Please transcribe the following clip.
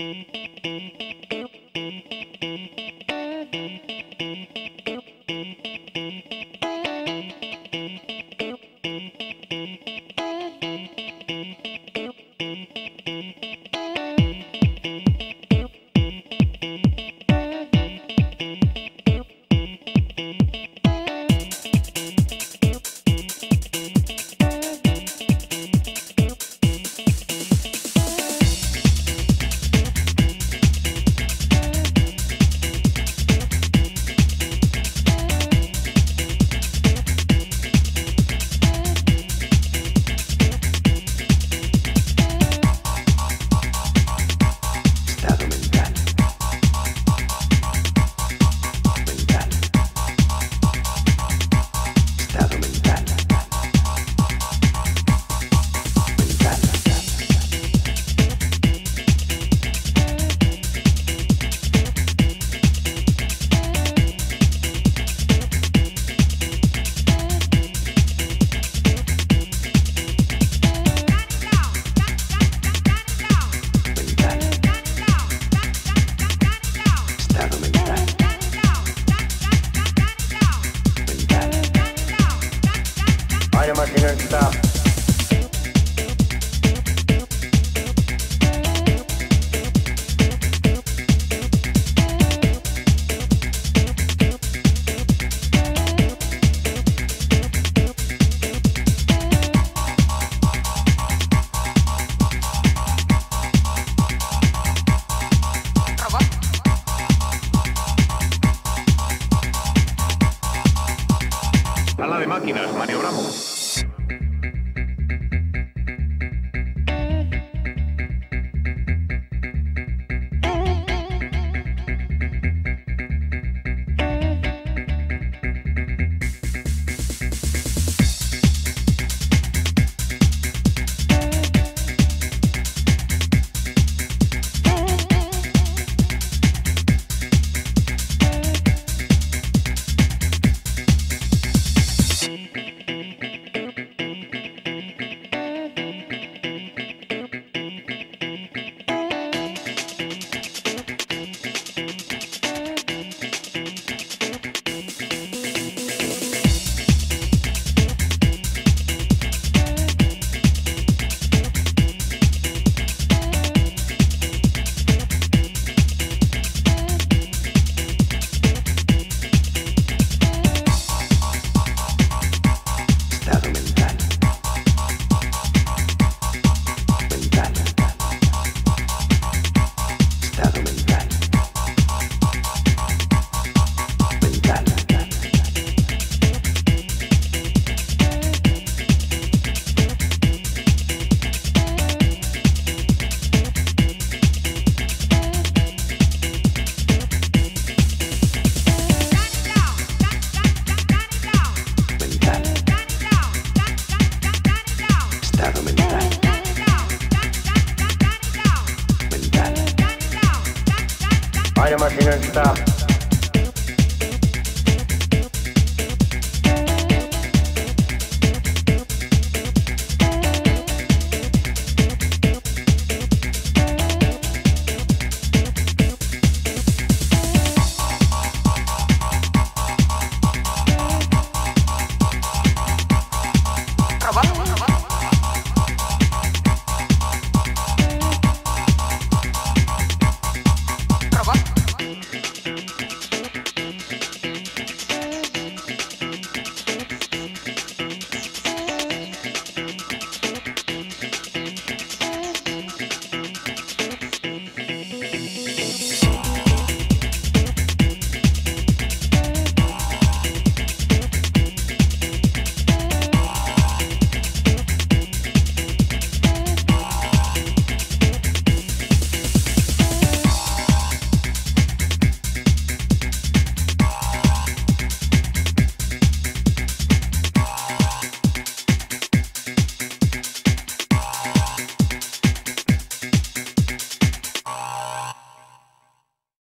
Thank you. Máquinas, maniobramos. heart didn't stop.